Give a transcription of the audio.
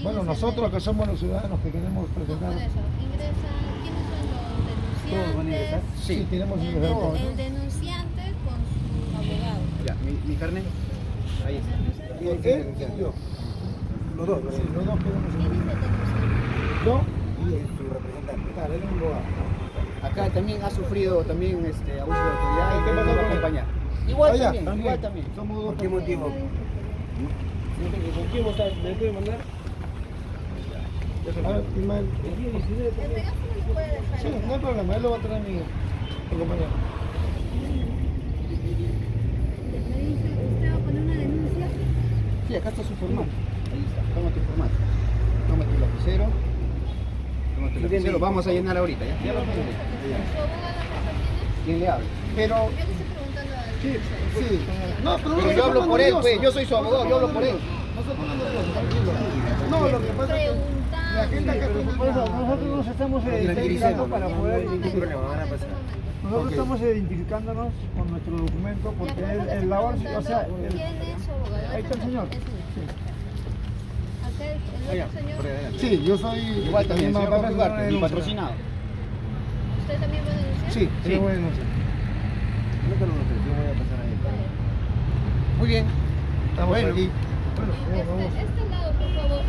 ¿quién Bueno, el nosotros que somos los ciudadanos que queremos No, por presentar. eso, ingresan, ¿quiénes son los ¿Todos van a ingresar? denunciantes? Sí, tenemos El, el denunciante con su abogado. Ya, mi, mi carnet. Ahí está. ¿Y él y yo? Los dos. Sí, los dos queremos ¿Quién es el denunciante? Yo Y su representante. Claro, él es un abogado. Acá también ha sufrido también este, abuso de autoridad y ¿Qué que pasó lo acompañar. Igual Allá, también, igual también. Somos dos. ¿Por qué motivo? ¿Con quién vos estás? ¿Me puede mandar? El puede dejar Sí, acá. no hay problema, él lo va a traer mi, mi compañero. Me dice, ¿usted va a poner una denuncia? Sí, acá está su formato. Ahí está. Toma tu formato. Toma tu lapicero. Toma tu lapicero. Vamos a llenar ahorita. ¿ya? Ya lo tengo. ¿Su abogado no ¿Quién le habla? Pero, Yo le estoy preguntando al sí, sí. No, pero, Pero yo hablo por él, pues. Yo soy su abogado, yo hablo por él. No, lo que pasa es que la agenda que. Nosotros nos estamos identificando para poder. Nosotros estamos identificándonos con nuestro documento porque el, el labor, o sea, el- ¿Quién es su abogado? ahí está el señor. Acá el, el otro señor. Sí, yo soy. Igual también, una mi patrocinado. ¿Usted también va a denunciar? Sí, sí, voy a denunciar. Métalo ustedes, yo voy a pasar ahí. Muy bien. Estamos Bueno. aquí. Bueno, Este, vamos. este lado, por favor,